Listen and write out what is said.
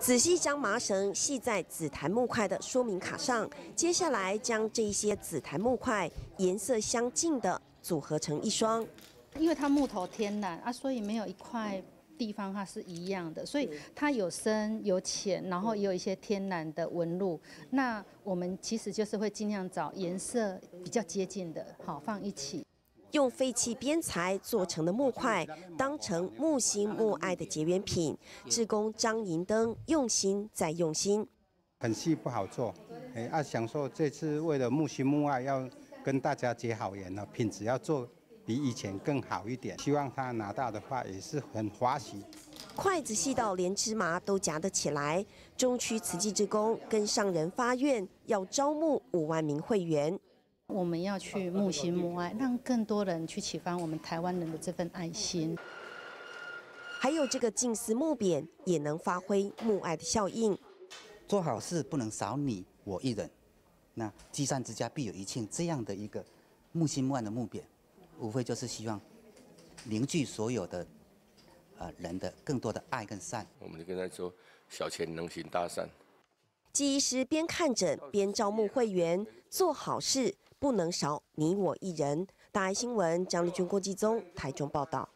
仔细将麻绳系在紫檀木块的说明卡上，接下来将这些紫檀木块颜色相近的组合成一双。因为它木头天然啊，所以没有一块地方它是一样的，所以它有深有浅，然后也有一些天然的纹路。那我们其实就是会尽量找颜色比较接近的，好放一起。用废弃边材做成的木块，当成木心木爱的结缘品。志工张银灯用心再用心，很细不好做，哎啊，想说这次为了木心木爱要跟大家结好缘了，品质要做比以前更好一点。希望他拿到的话也是很欢喜。筷子细到连芝麻都夹得起来。中区慈济志工跟上人发愿，要招募五万名会员。我们要去木心木爱，让更多人去启发我们台湾人的这份爱心。还有这个近似木匾，也能发挥木爱的效应。做好事不能少你我一人，那积善之家必有余庆。这样的一个木心木爱的木匾，无非就是希望凝聚所有的呃人的更多的爱跟善。我们就跟他说：小钱能行大善。记忆师边看诊边招募会员，做好事不能少你我一人。大爱新闻，张丽君、郭继宗，台中报道。